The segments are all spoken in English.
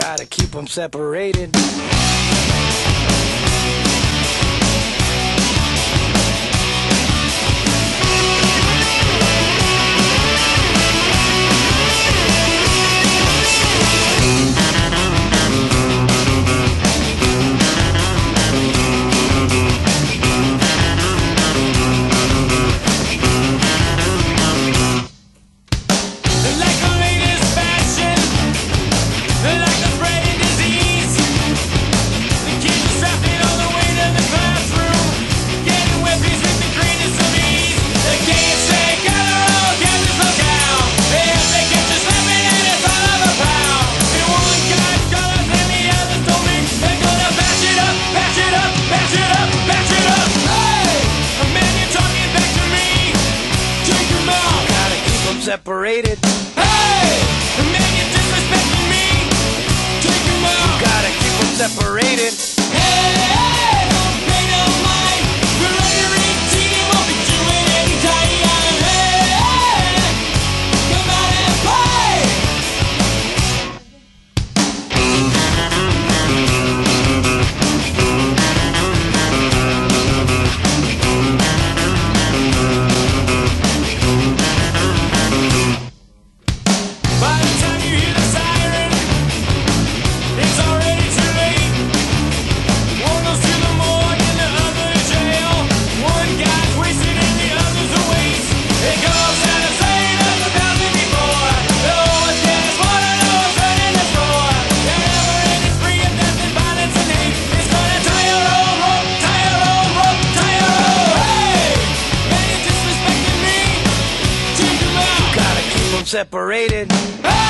gotta keep them separated. separated. separated. Hey!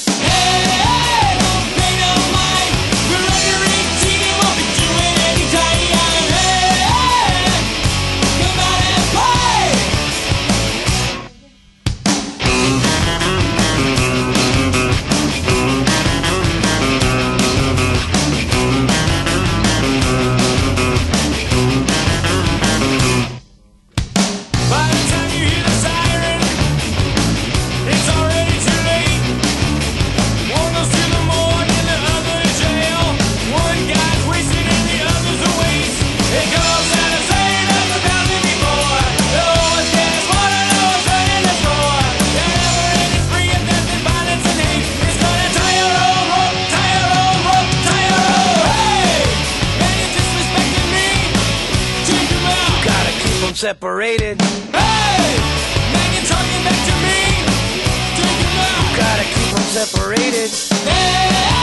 I'm separated. Hey! Man, you're talking back to me. You gotta keep them separated. Hey!